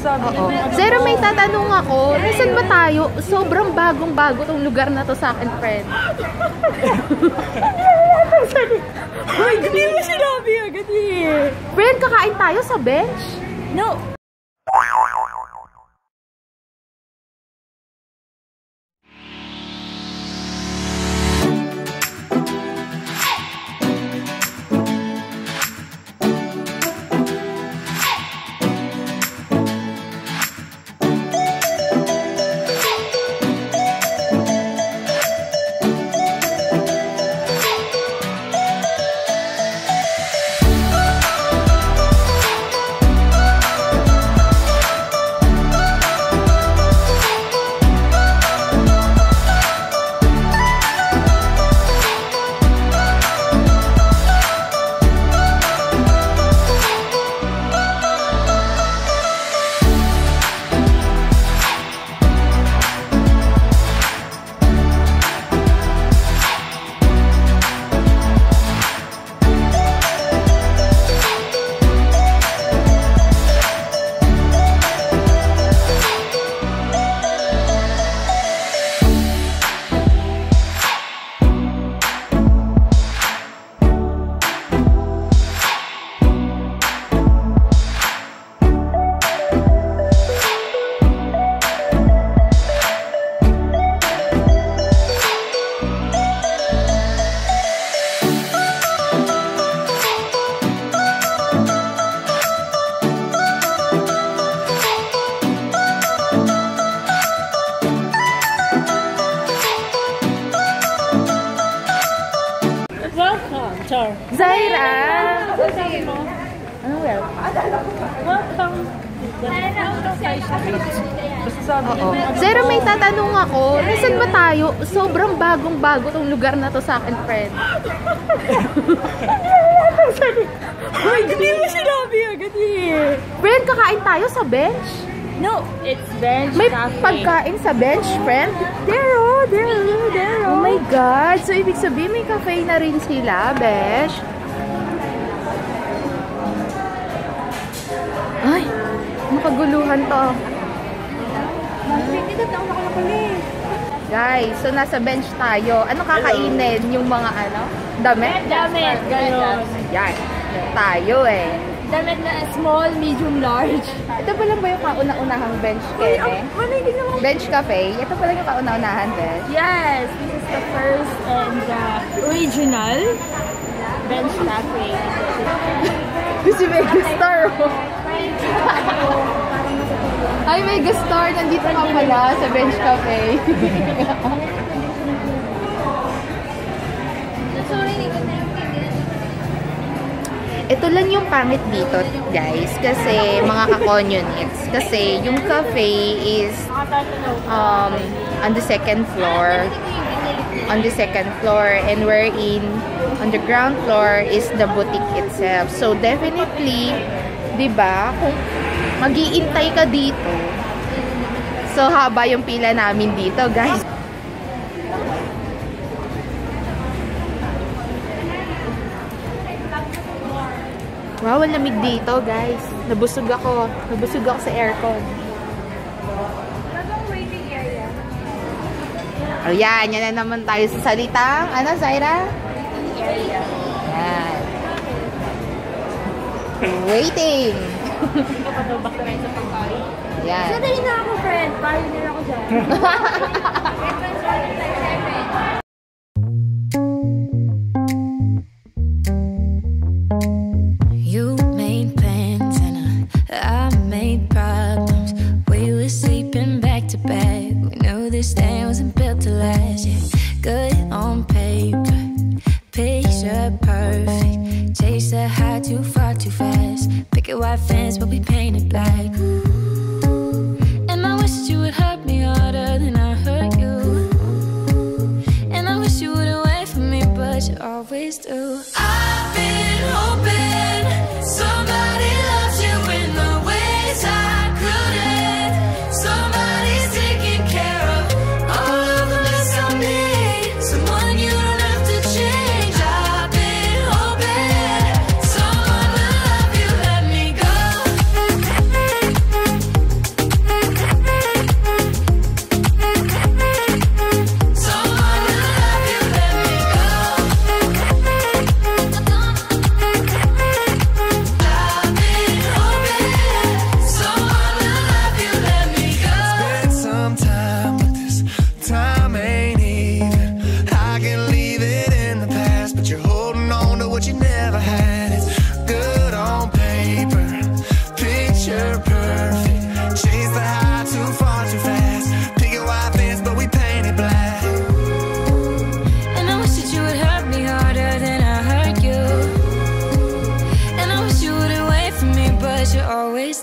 Oo. Zero, may tatanong ako. Nasaan ba tayo? Sobrang bagong-bago tong lugar na to sa akin, friend. Ay, hindi mo sinabi agad eh. Friend, kakain tayo sa bench? No. Zaira! Ano welcome? Welcome. Zero, may tatanong ako. Nasaan ba tayo? Sobrang bagong-bago tong lugar na to sa akin, friend. Ay, hindi mo sinabi agad eh. Friend, kakain tayo sa bench? No, it's bench May cafe. pagkain sa bench, friend? There, oh, there, oh, there, oh. my God. So, ibig sabihin, may cafe na rin sila, besh. Ay, makaguluhan to. Guys, so nasa bench tayo. Ano kakainin? Yung mga ano? Damit? Damit, ganon. Yan. Tayo eh. Damit na small, medium, large. Ito pa lang ba yung kauna-unahang bench Uy, cafe? ang manigin naman. Bench cafe? Ito pa lang yung kauna-unahan, besh. Yes, this is the first and the original bench cafe. Si Megastar, oh. Ay, Megastar, nandito ka pala sa Bench Cafe. Ito lang yung pangit dito, guys. Kasi, mga ka-communists. Kasi, yung cafe is um, on the second floor. On the second floor. And we're in, on the ground floor is the boutique itself. So, definitely, di ba, kung mag-iintay ka dito, so, haba yung pila namin dito, guys. Wow, ang lamig dito, guys. Nabusog ako. Nabusog ako sa aircon. Oh, Ayan, yan na naman tayo sa salitang, ano, Zaira? Waiting area. Ayan. Waiting. Kapatubak na sa pagkain. Ayan. Sa na ako, friend. Bayo na ako dyan. Reference surface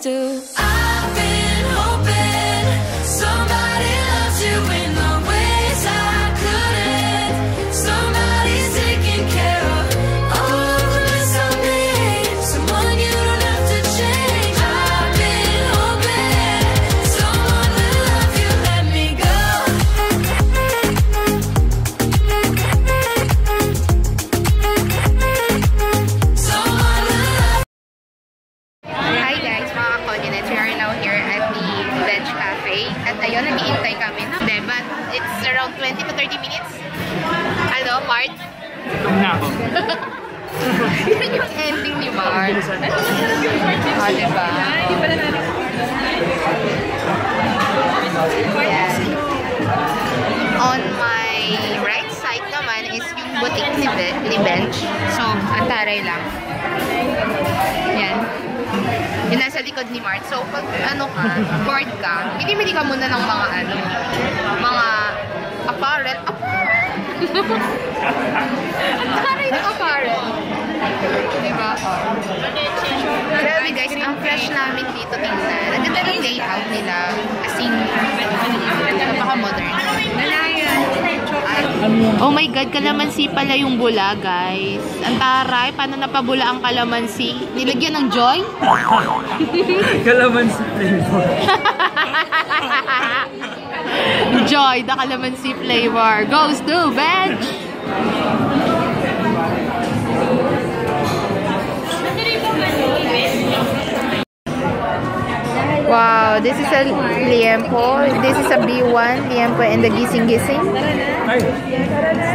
do. Ayun, naghihintay kami. Hindi, but it's around 20 to 30 minutes. Ano, Mart? na ako. Yan yung ending ni Mart. Ah, diba? Yan. On my right side naman is yung boutique ni, Be- ni Bench. So, antaray lang. Yan. Yung nasa likod ni Mart. So, pag ano ka, bored ka, bili-bili ka muna ng mga ano, mga apparel. Apparel! Ang taray ng apparel. Diba? Grabe guys, ang fresh namin dito tingnan. Ang ganda ng layout nila. As in, napaka-modern. Oh my God, kalamansi pala yung bula, guys. Ang taray, paano napabula ang kalamansi? Nilagyan ng joy? Kalaman sa flavor. Joy, the calamansi flavor. Goes to veg! Wow, this is a liempo. This is a B1 liempo and the gising-gising. Ay,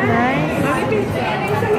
Nice.